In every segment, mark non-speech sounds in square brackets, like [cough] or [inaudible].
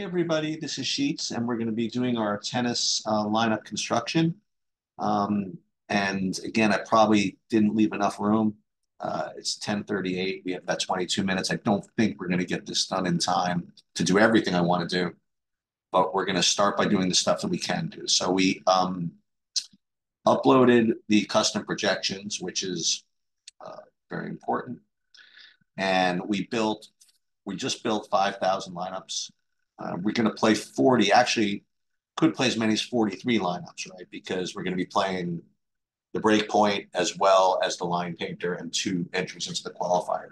Hey everybody, this is Sheets, and we're going to be doing our tennis uh, lineup construction. Um, and again, I probably didn't leave enough room. Uh, it's 10:38. We have about 22 minutes. I don't think we're going to get this done in time to do everything I want to do, but we're going to start by doing the stuff that we can do. So we um, uploaded the custom projections, which is uh, very important, and we built. We just built 5,000 lineups uh, we're going to play 40, actually, could play as many as 43 lineups, right? Because we're going to be playing the break point as well as the line painter and two entries into the qualifier.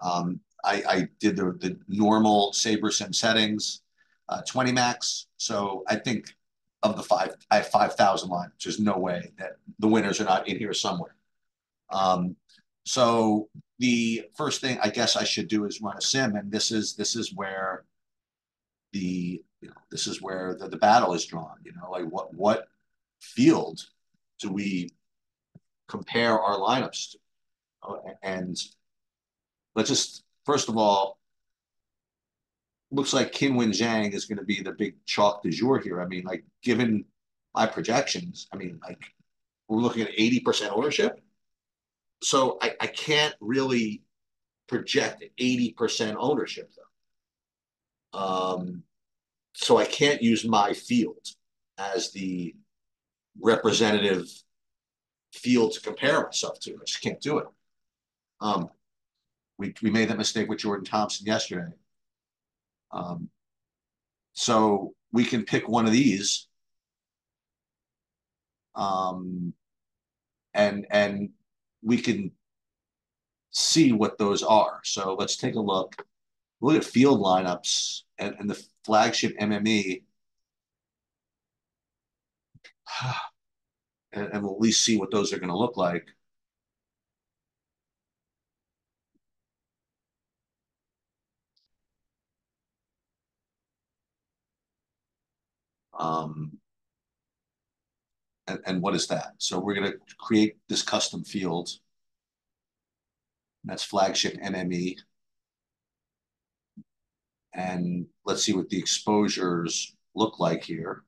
Um, I, I, did the, the normal SaberSim settings, uh, 20 max. So I think of the five, I have 5,000 lineups. There's no way that the winners are not in here somewhere. Um, so the first thing I guess I should do is run a sim, and this is this is where the you know this is where the, the battle is drawn. You know, like what what field do we compare our lineups to? And let's just first of all, looks like Qinwen Zheng is going to be the big chalk du jour here. I mean, like given my projections, I mean, like we're looking at eighty percent ownership so I, I can't really project 80% ownership though. Um, so I can't use my field as the representative field to compare myself to. I just can't do it. Um, we, we made that mistake with Jordan Thompson yesterday. Um, so we can pick one of these um, and and we can see what those are. So let's take a look. Look at field lineups and, and the flagship MME. [sighs] And, and we'll at least see what those are going to look like. Um, and, and what is that? So we're going to create this custom field. That's flagship MME. And let's see what the exposures look like here.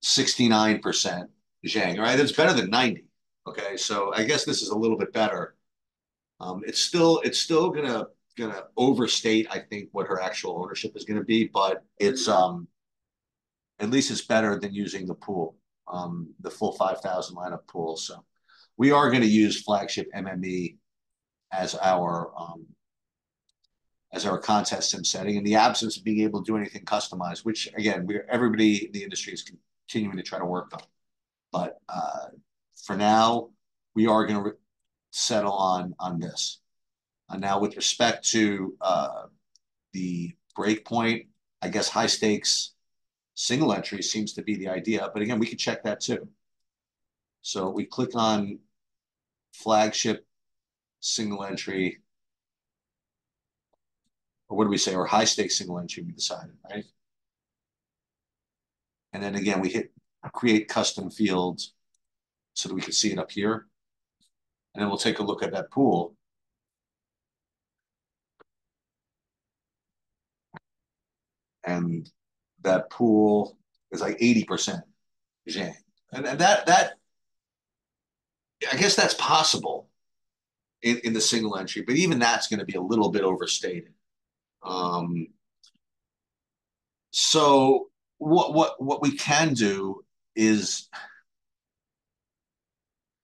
Sixty-nine percent Zheng, right? That's better than ninety. Okay, so I guess this is a little bit better. Um, it's still it's still gonna going to overstate, I think, what her actual ownership is going to be, but it's um, at least it's better than using the pool, um, the full 5,000 lineup pool. So we are going to use flagship MME as our um, as our contest sim setting in the absence of being able to do anything customized, which again, we everybody in the industry is continuing to try to work on. But uh, for now, we are going to settle on on this. Uh, now, with respect to uh, the breakpoint, I guess high stakes single entry seems to be the idea. But again, we can check that too. So we click on flagship single entry, or what do we say, or high stakes single entry, we decided, right? And then again, we hit create custom fields so that we can see it up here. And then we'll take a look at that pool. And that pool is like 80% Zheng. And, and that that I guess that's possible in, in the single entry, but even that's going to be a little bit overstated. Um, so what what what we can do is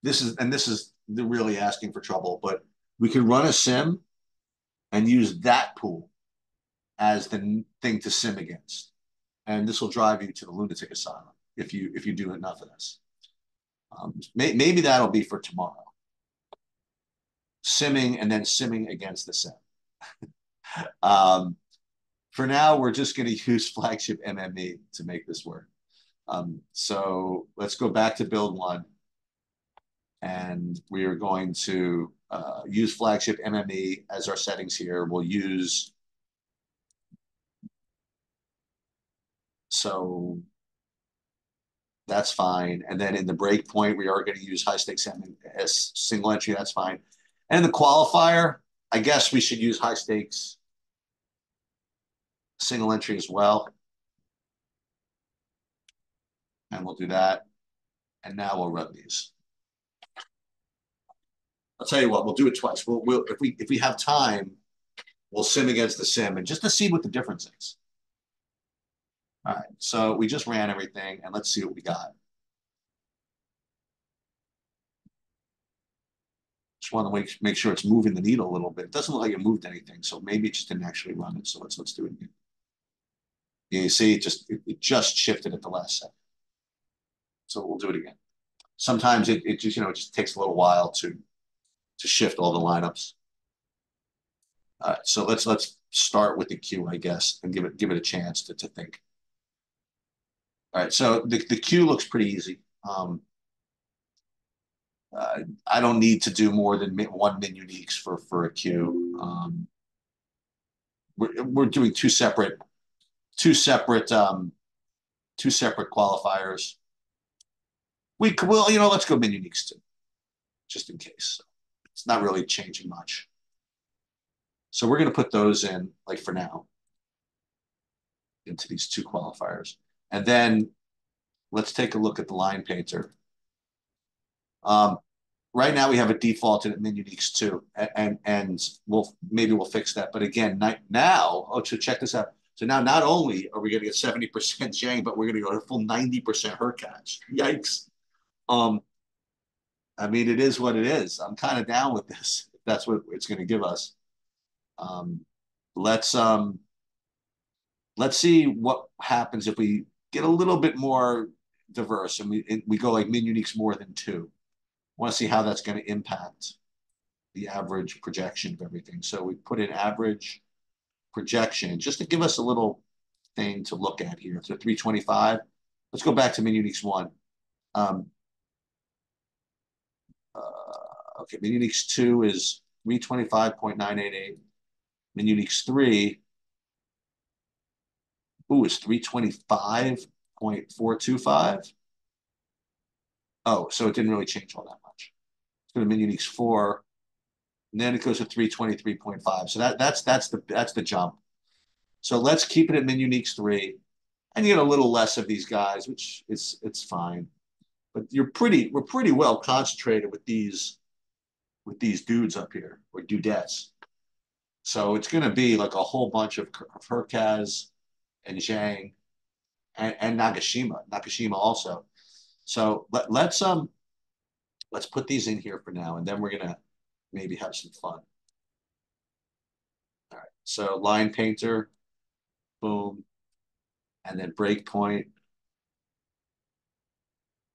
this is and this is really asking for trouble, but we can run a sim and use that pool as the thing to sim against. And this will drive you to the lunatic asylum if you if you do enough of this. Um, may, maybe that'll be for tomorrow. Simming and then simming against the sim. [laughs] um, for now, we're just going [laughs] to use flagship MME to make this work. Um, so let's go back to build one. And we are going to uh, use flagship MME as our settings here. We'll use So that's fine. And then in the break point, we are going to use high stakes as single entry. That's fine. And the qualifier, I guess we should use high stakes single entry as well. And we'll do that. And now we'll run these. I'll tell you what, we'll do it twice. We'll, we'll if we if we have time, we'll sim against the sim and just to see what the difference is. All right, so we just ran everything and let's see what we got. Just want to make, make sure it's moving the needle a little bit. It doesn't look like it moved anything, so maybe it just didn't actually run it. So let's let's do it again. You see, it just it, it just shifted at the last second. So we'll do it again. Sometimes it, it just you know it just takes a little while to to shift all the lineups. All right, so let's let's start with the queue, I guess, and give it give it a chance to, to think. All right, so the, the Q looks pretty easy. Um, uh, I don't need to do more than one min uniques for for a queue. Um, we're we're doing two separate, two separate, um, two separate qualifiers. We well, you know, let's go min uniques too, just in case. It's not really changing much. So we're going to put those in, like for now, into these two qualifiers. And then let's take a look at the line painter. Um, right now we have a defaulted at min uniques too, and, and we'll maybe we'll fix that. But again, now oh, so check this out. So now not only are we going to get seventy percent Zhang, but we're going to go to full ninety percent Hurkacz. Yikes! Um, I mean, it is what it is. I'm kind of down with this. That's what it's going to give us. Um, let's um, let's see what happens if we get a little bit more diverse and we and we go like min uniques more than two want to see how that's going to impact the average projection of everything. So we put in average projection just to give us a little thing to look at here. So 325. Let's go back to min uniques one. Um, uh, okay, min uniques two is 325.988. Min uniques three, ooh, is 325.425. Oh, so it didn't really change all that much. It's going to min uniques four, and then it goes to 323.5. So that that's that's the that's the jump. So let's keep it at min uniques three, and you get a little less of these guys, which is it's fine. But you're pretty we're pretty well concentrated with these with these dudes up here or dudettes. So it's going to be like a whole bunch of, of Hurkacz and Zhang and, and Nagashima. Nagashima also. So let, let's um let's put these in here for now, and then we're gonna maybe have some fun. All right. So line painter, boom, and then breakpoint.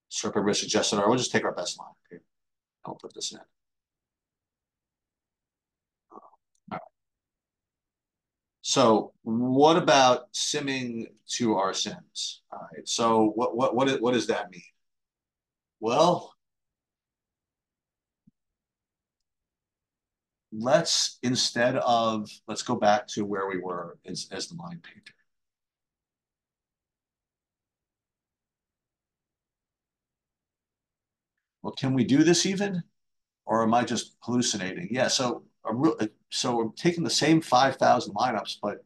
Circle risk adjusted R. We'll just take our best line. Okay. I'll put this in. So what about simming to our sims? All right. So what what what what does that mean? Well, let's instead of let's go back to where we were as, as the line painter. Well, can we do this even? Or am I just hallucinating? Yeah, so so I'm taking the same 5,000 lineups, but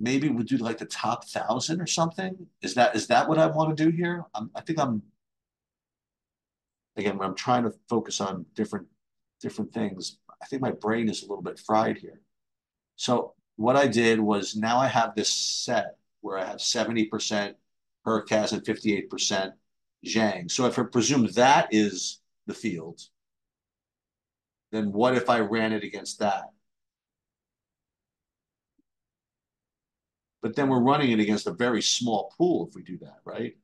maybe we'll do like the top thousand or something. Is that is that what I want to do here? I'm, I think I'm again. I'm trying to focus on different different things. I think my brain is a little bit fried here. So what I did was now I have this set where I have 70% Hurkacz and 58% Zhang. So if I presume that is the field, then what if I ran it against that? But then we're running it against a very small pool if we do that, right?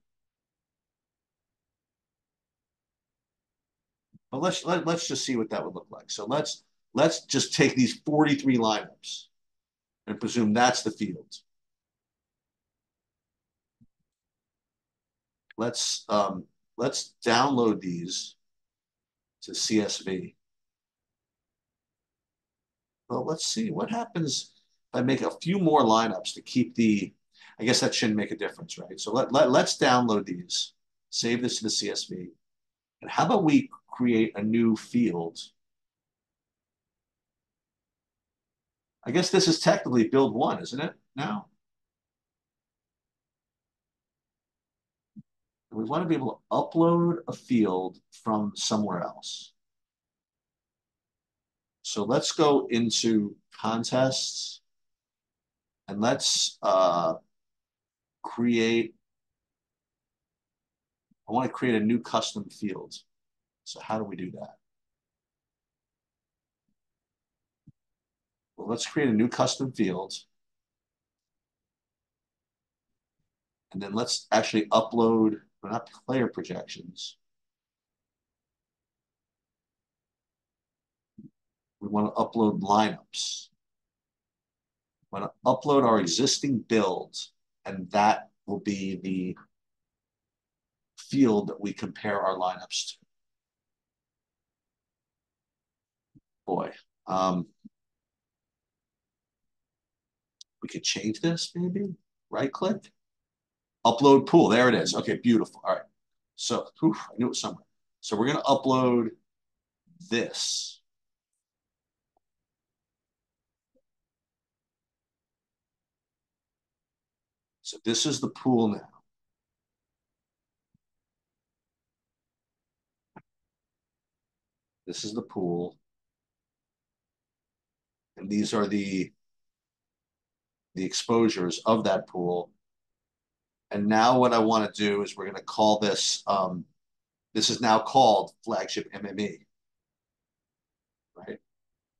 But let's let, let's just see what that would look like. So let's let's just take these 43 lineups and presume that's the field. Let's um, let's download these to CSV. Well, let's see what happens if I make a few more lineups to keep the, I guess that shouldn't make a difference, right? So let, let, let's download these save this to the CSV. And how about we create a new field? I guess this is technically build one, isn't it now? We want to be able to upload a field from somewhere else. So let's go into contests and let's uh, create, I want to create a new custom field. So how do we do that? Well, let's create a new custom field. And then let's actually upload, but not player projections. We want to upload lineups. We want to upload our existing builds, and that will be the field that we compare our lineups to. Boy, um, we could change this maybe, right click, upload pool. There it is. Okay, beautiful. All right. So, I knew it somewhere. So we're going to upload this. So this is the pool now. This is the pool. And these are the, the exposures of that pool. And now what I want to do is we're going to call this, um, this is now called flagship MME. Right?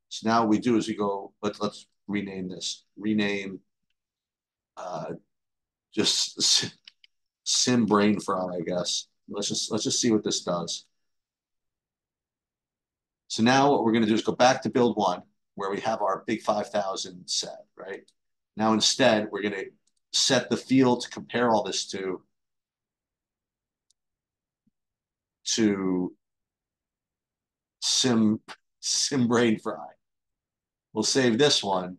So now what we do is we go, let's, let's rename this, rename uh, just [laughs] sim brain fry, I guess. Let's just let's just see what this does. So now what we're going to do is go back to build one where we have our big 5,000 set, right? Now instead, we're going to set the field to compare all this to to sim sim brain fry. We'll save this one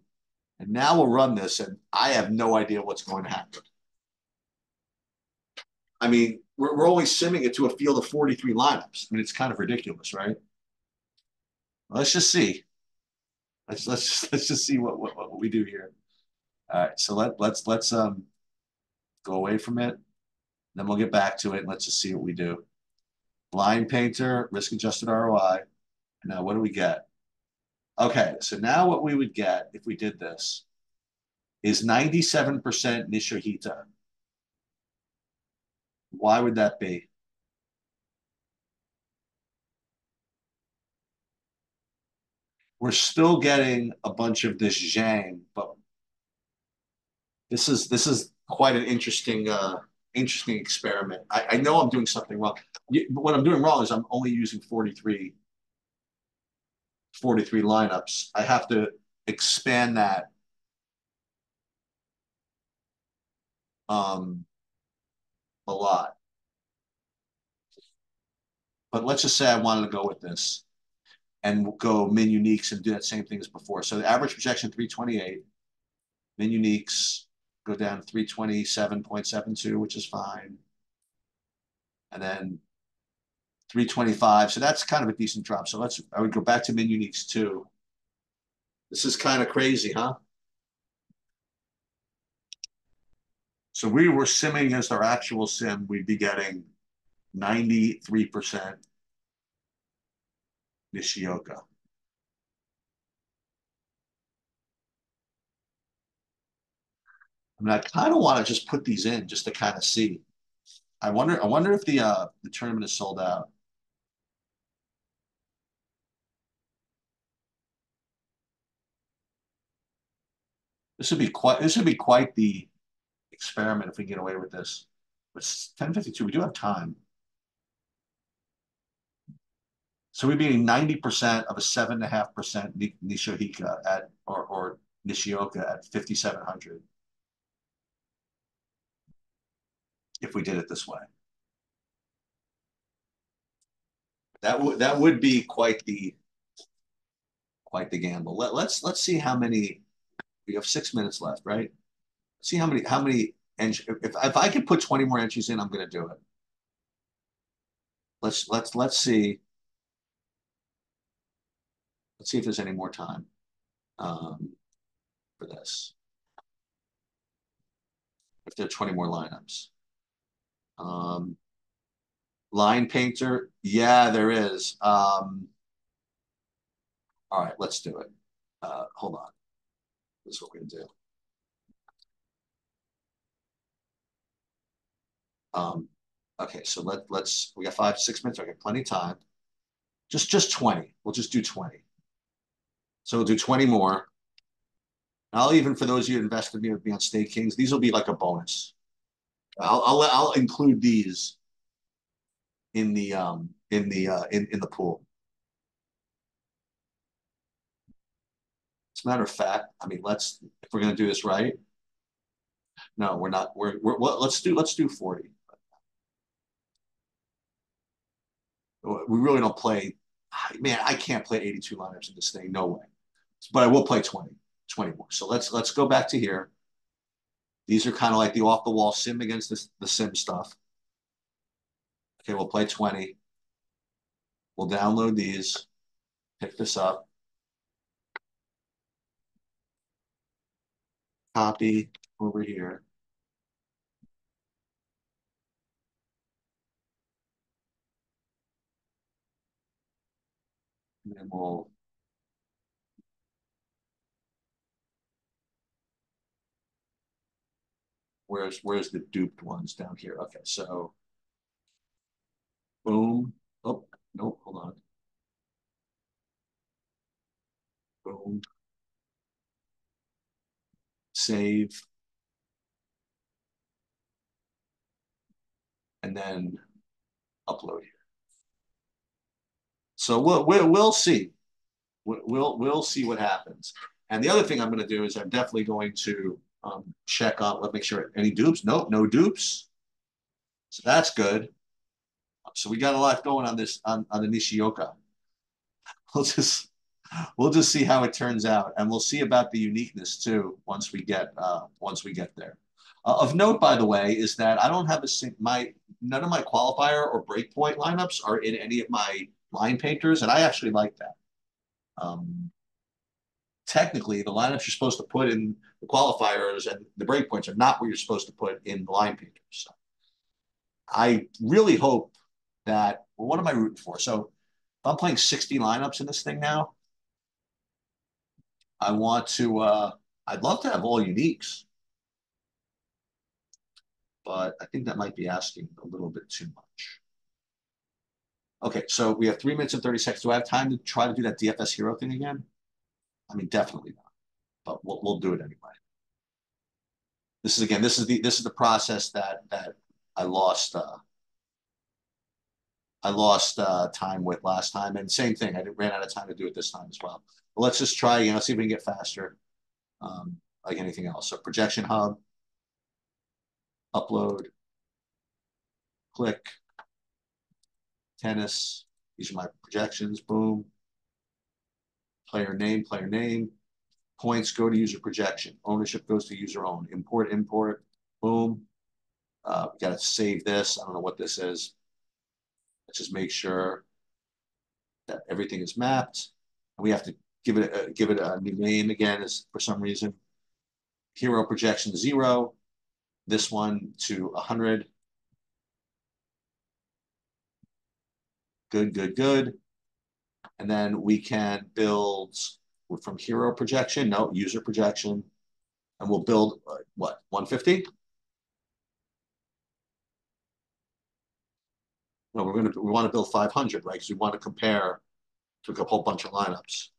and now we'll run this and I have no idea what's going to happen. I mean, we're, we're only simming it to a field of 43 lineups. I mean, it's kind of ridiculous, right? Let's just see. Let's let's just, [laughs] let's just see what, what what we do here. All right, so let let's let's um go away from it. Then we'll get back to it. And let's just see what we do. Line painter, risk adjusted ROI. Now, what do we get? Okay, so now what we would get if we did this is 97% Nishioka. Why would that be? We're still getting a bunch of this Zhang, but this is this is quite an interesting uh, interesting experiment. I, I know I'm doing something wrong. What I'm doing wrong is I'm only using 43, 43 lineups. I have to expand that um, a lot. But let's just say I wanted to go with this and go min uniques and do that same thing as before. So the average projection 328, min uniques go down 327.72, which is fine. And then 325. So that's kind of a decent drop. So let's I would go back to min uniques too. This is kind of crazy, huh? So we were simming as our actual sim, we'd be getting 93% Nishioka. I mean, I kind of want to just put these in just to kind of see. I wonder. I wonder if the uh, the tournament is sold out. This would be quite. This would be quite the experiment if we get away with this. It's 1052. We do have time. So we'd be 90% of a 7.5% Nishioka at, or, or Nishioka at 5,700 if we did it this way. That would that would be quite the quite the gamble. Let, let's let's see how many we have six minutes left, right? see how many how many entries. If if I could put twenty more entries in, I'm going to do it. let's let's let's see. Let's see if there's any more time um, for this. If there are 20 more lineups. Um, line painter, yeah, there is. Um, all right, let's do it. Uh, hold on. This is what we're gonna do. Um, okay, so let let's we got five, six minutes. I got plenty of time. Just just 20. We'll just do 20. So we'll do 20 more. I'll even for those of you who invested me with me on Stake Kings, these will be like a bonus. I'll I'll I'll include these in the um in the uh in, in the pool. As a matter of fact, I mean, let's if we're gonna do this right. No, we're not. We're we're well, let's do let's do 40. We really don't play. Man, I can't play 82 lineups in this thing. No way. But I will play 20, 20 more. So let's let's go back to here. These are kind of like the off the wall sim against the sim stuff. Okay, we'll play 20. We'll download these, pick this up. Copy over here. And then we'll where's where's the duped ones down here? Okay, so boom. Oh, nope, hold on. Boom. Save. And then upload here. So we'll we'll, we'll see. We'll we'll see what happens. And the other thing I'm going to do is I'm definitely going to um, check on, let make sure any dupes. Nope, no dupes. So that's good. So we got a lot going on this on, on the Nishioka. [laughs] We'll just we'll just see how it turns out, and we'll see about the uniqueness too once we get uh, once we get there. Uh, of note, by the way, is that I don't have a my none of my qualifier or breakpoint lineups are in any of my line painters, and I actually like that. Um, technically, the lineups you're supposed to put in the qualifiers and the breakpoints are not what you're supposed to put in the line painters. So I really hope that. Well, what am I rooting for? So if I'm playing 60 lineups in this thing now, I want to. Uh, I'd love to have all uniques, but I think that might be asking a little bit too much. Okay, so we have three minutes and 30 seconds. Do I have time to try to do that DFS hero thing again? I mean, definitely not, but we'll, we'll do it anyway. This is again, this is the this is the process that that I lost uh, I lost uh, time with last time, and same thing. I ran out of time to do it this time as well. But let's just try, you know, see if we can get faster, um, like anything else. So projection hub, upload, click, tennis. These are my projections. Boom. Player name, player name. Points go to user projection. Ownership goes to user own. Import, import. Boom. Uh, we got to save this. I don't know what this is. Let's just make sure that everything is mapped. We have to give it a, give it a new name again is for some reason. Hero projection zero. This one to 100. Good, good, good. And then we can build from hero projection, no, user projection. And we'll build, uh, what, 150? No, we're going to, we want to build 500, right? Because we want to compare to a whole bunch of lineups.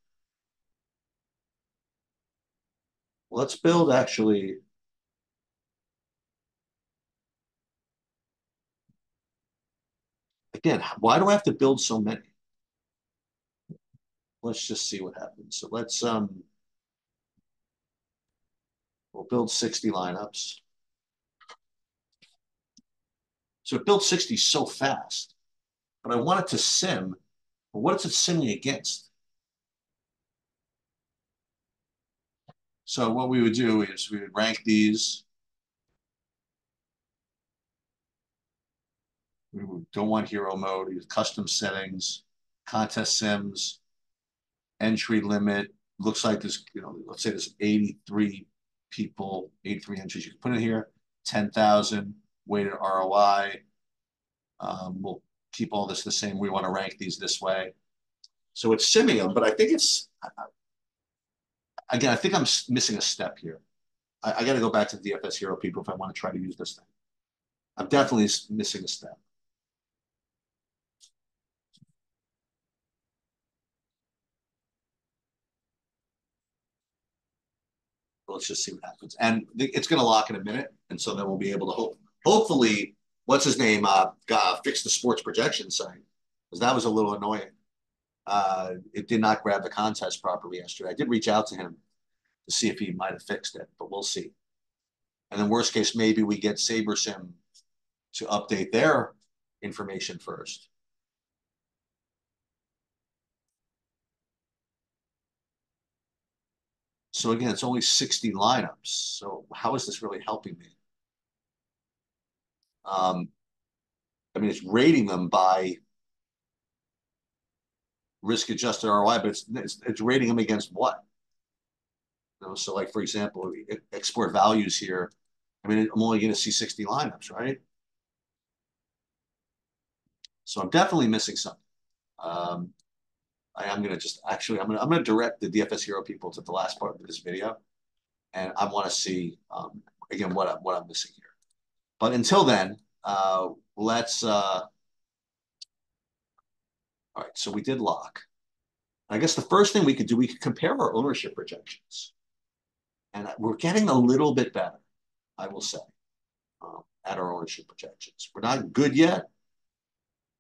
Let's build actually Again, why do I have to build so many? Let's just see what happens. So let's um we'll build 60 lineups. So it built 60 so fast, but I want it to sim. But what is it simming against? So what we would do is we would rank these We don't want hero mode. we Use custom settings, contest sims, entry limit. Looks like there's, you know, let's say there's 83 people, 83 entries you can put in here, 10,000 weighted ROI. Um, we'll keep all this the same. We want to rank these this way. So it's Simeon, but I think it's, again, I think I'm missing a step here. I, I got to go back to the DFS Hero people if I want to try to use this thing. I'm definitely missing a step. Let's just see what happens. And it's going to lock in a minute, and so then we'll be able to hope, hopefully, what's his name, uh, uh, fix the sports projection site because that was a little annoying. Uh, it did not grab the contest properly yesterday. I did reach out to him to see if he might have fixed it, but we'll see. And then worst case, maybe we get SaberSim to update their information first. So again, it's only 60 lineups. So how is this really helping me? Um, I mean, it's rating them by risk adjusted ROI, but it's, it's, it's rating them against what? You know, so like, for example, export values here. I mean, I'm only going to see 60 lineups, right? So I'm definitely missing something. Um, I am going to just actually, I'm going to, I'm going to direct the DFS Hero people to the last part of this video. And I want to see, um, again, what I'm, what I'm missing here. But until then, uh, let's, uh, all right, so we did lock. I guess the first thing we could do, we could compare our ownership projections. And we're getting a little bit better, I will say, um, at our ownership projections. We're not good yet,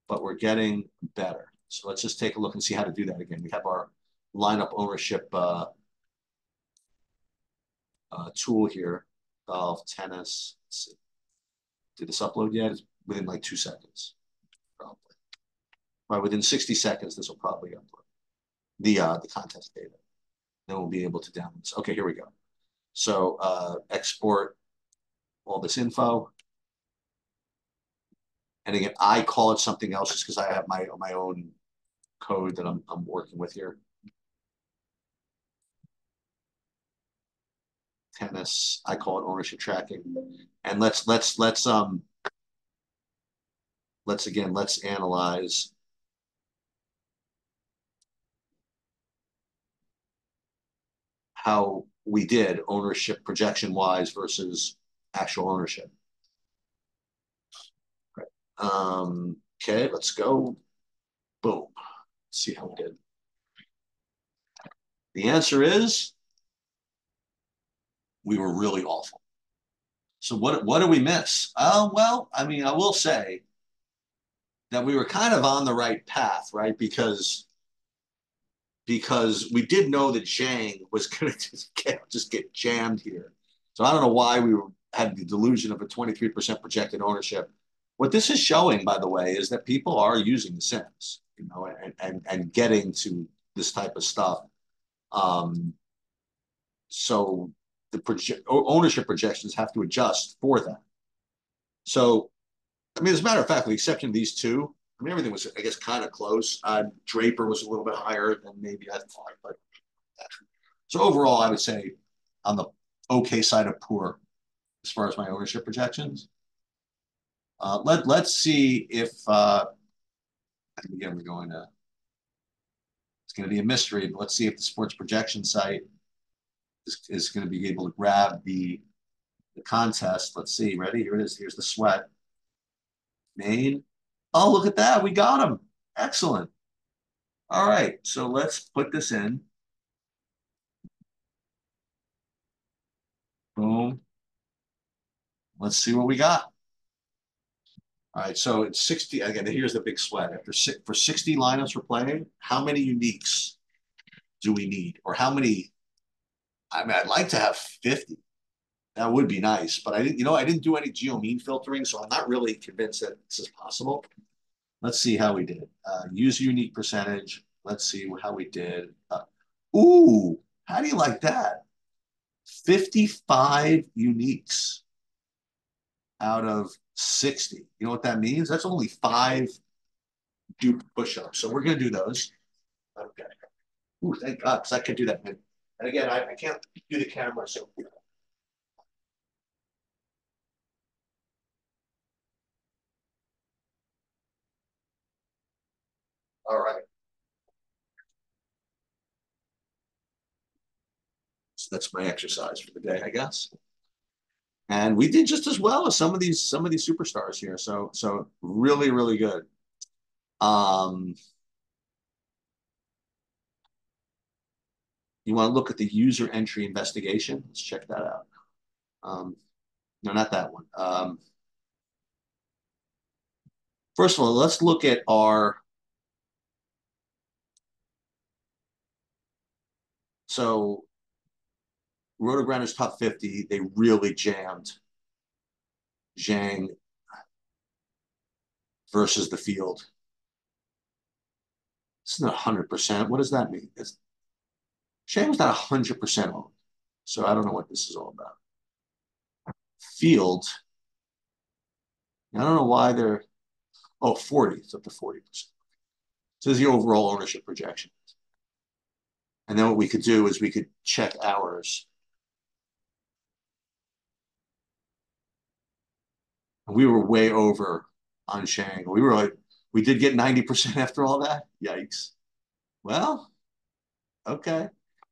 but we're getting better. So let's just take a look and see how to do that again. We have our lineup ownership uh, uh, tool here, golf, tennis. Did this upload yet? It's within like two seconds, probably. Right, within 60 seconds, this will probably upload the uh, the contest data. Then we'll be able to download this. Okay, here we go. So uh, export all this info. And again, I call it something else just because I have my my own code that I'm, I'm working with here. Tennis, I call it ownership tracking. And let's, let's, let's, um, let's again, let's analyze how we did ownership projection wise versus actual ownership. Um, okay, let's go. Boom see how we did. The answer is we were really awful. So what what do we miss? Oh, well, I mean, I will say that we were kind of on the right path, right? Because because we did know that Zhang was [laughs] going to just get, just get jammed here. So I don't know why we had the delusion of a 23% projected ownership. What this is showing, by the way, is that people are using the Sims you know, and, and, and getting to this type of stuff. Um, so the proje- ownership projections have to adjust for that. So, I mean, as a matter of fact, with the exception of these two, I mean, everything was, I guess, kind of close. Uh, Draper was a little bit higher than maybe I thought, but so overall, I would say on the okay side of poor as far as my ownership projections. Uh, let let's see if uh, and again, we're going to, it's going to be a mystery, but let's see if the sports projection site is, is going to be able to grab the, the contest. Let's see, ready? Here it is. Here's the sweat. Main. Oh, look at that. We got him. Excellent. All right, so let's put this in. Boom. Let's see what we got. All right, so it's 60, again, here's the big sweat. After six, for 60 lineups we're playing, how many uniques do we need? Or how many, I mean, I'd like to have 50. That would be nice, but I didn't, you know, I didn't do any geo mean filtering, so I'm not really convinced that this is possible. Let's see how we did. Uh, use unique percentage. Let's see how we did. Uh, ooh, how do you like that? 55 uniques out of 60. You know what that means? That's only five dupe push-ups. So we're gonna do those. Okay. Ooh, thank God, because I can do that. And again, I, I can't do the camera, so All right. So that's my exercise for the day, I guess. And we did just as well as some of these some of these superstars here. So so really really good. Um, you want to look at the user entry investigation? Let's check that out. Um, no, not that one. Um, first of all, let's look at our So RotoGrinders top 50, they really jammed Zhang versus the field. It's not 100%. What does that mean? It's, Zhang was not 100% owned. So I don't know what this is all about. Field, I don't know why they're, oh, 40. It's up to 40%. So this is the overall ownership projection. And then what we could do is we could check ours. We were way over on Shang. We were like, we did get 90% after all that. Yikes. Well, okay.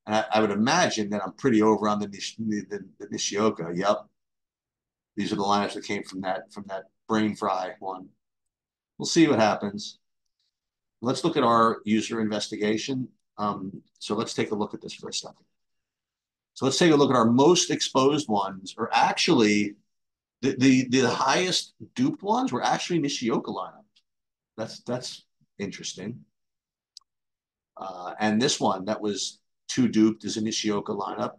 And I, I would imagine that I'm pretty over on the, the, the Nishioka. Yep. These are the lineups that came from that from that brain fry one. We'll see what happens. Let's look at our user investigation. Um, so let's take a look at this for a second. So let's take a look at our most exposed ones, or actually the the, the highest duped ones were actually Nishioka lineup. That's that's interesting. Uh, and this one that was two duped is a Nishioka lineup.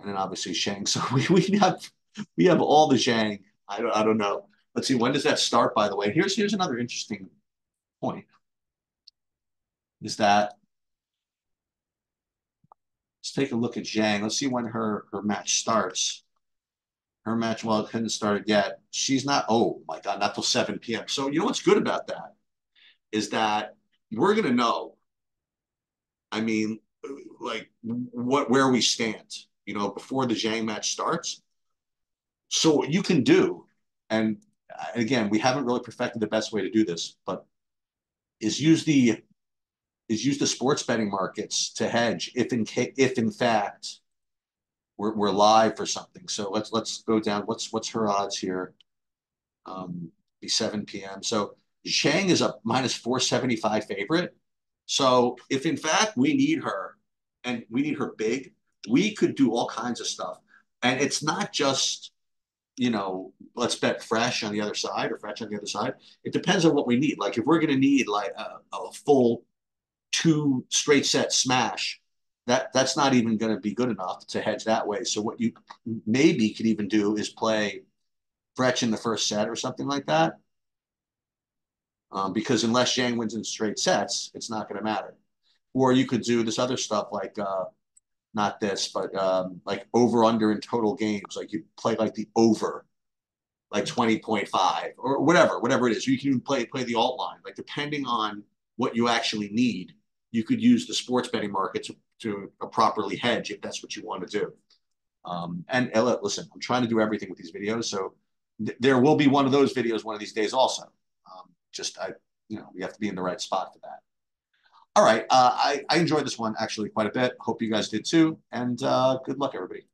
And then obviously Shang. [laughs] So we, we have we have all the Zhang. I don't I don't know. Let's see, when does that start, by the way? Here's here's another interesting point is that let's take a look at Zhang. Let's see when her her match starts. Her match, well, it hadn't started yet. She's not, oh my God, not till 7 p.m. So you know what's good about that is that we're gonna know. I mean, like what where we stand, you know, before the Zhang match starts. So what you can do, and uh, again, we haven't really perfected the best way to do this, but is use the is use the sports betting markets to hedge if in if in fact we're, we're live for something. So let's let's go down. What's what's her odds here? Um, be 7 p.m. So Zhang is a minus 475 favorite. So if in fact we need her and we need her big, we could do all kinds of stuff. And it's not just, you know, let's bet Frech on the other side or Frech on the other side. It depends on what we need. Like if we're going to need like a, a full two straight set smash, that that's not even going to be good enough to hedge that way. So what you maybe could even do is play Frech in the first set or something like that. Um, because unless Zhang wins in straight sets, it's not going to matter. Or you could do this other stuff like uh, not this, but um, like over under in total games. Like you play like the over, like twenty point five or whatever, whatever it is. You can even play play the alt line. Like depending on what you actually need, you could use the sports betting market to properly hedge if that's what you want to do. Um, and listen, I'm trying to do everything with these videos, so th- there will be one of those videos one of these days also. Um, just I, you know, we have to be in the right spot for that. All right, uh, I, I enjoyed this one actually quite a bit. Hope you guys did too, and uh, good luck, everybody.